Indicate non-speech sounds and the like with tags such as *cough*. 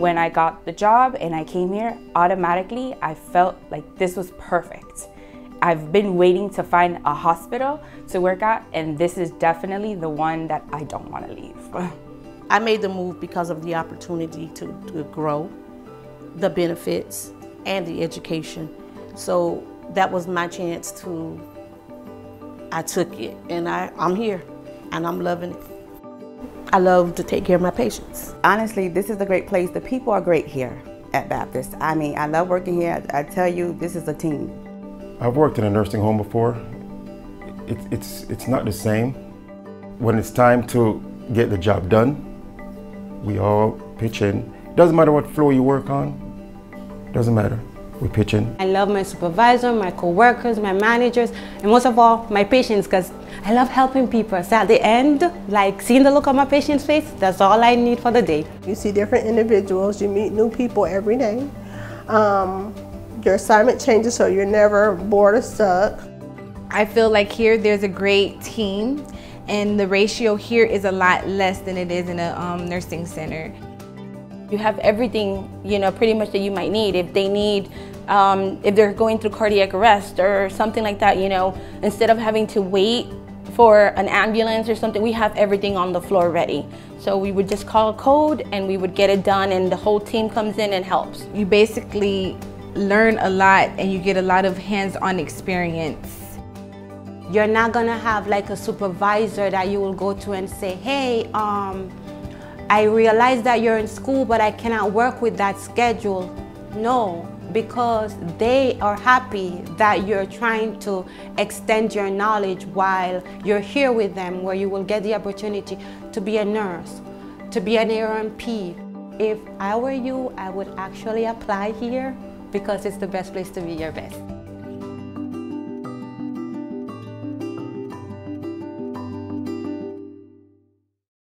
When I got the job and I came here, automatically I felt like this was perfect. I've been waiting to find a hospital to work at, and this is definitely the one that I don't want to leave. *laughs* I made the move because of the opportunity to, to grow, the benefits, and the education. So that was my chance to, I took it, and I, I'm here, and I'm loving it. I love to take care of my patients. Honestly, this is a great place. The people are great here at Baptist. I mean, I love working here. I tell you, this is a team. I've worked in a nursing home before. It, it's, it's not the same. When it's time to get the job done, we all pitch in. Doesn't matter what floor you work on, doesn't matter. We pitch in. I love my supervisor, my co-workers, my managers, and most of all, my patients, because I love helping people. So at the end, like seeing the look on my patient's face, that's all I need for the day. You see different individuals, you meet new people every day. Um, your assignment changes so you're never bored or stuck. I feel like here there's a great team and the ratio here is a lot less than it is in a um, nursing center. You have everything, you know, pretty much that you might need. If they need, um, if they're going through cardiac arrest or something like that, you know, instead of having to wait for an ambulance or something, we have everything on the floor ready. So we would just call a code and we would get it done and the whole team comes in and helps. You basically learn a lot and you get a lot of hands-on experience. You're not gonna have like a supervisor that you will go to and say, hey, um, I realize that you're in school, but I cannot work with that schedule. No, because they are happy that you're trying to extend your knowledge while you're here with them, where you will get the opportunity to be a nurse, to be an ARNP. If I were you, I would actually apply here because it's the best place to be your best.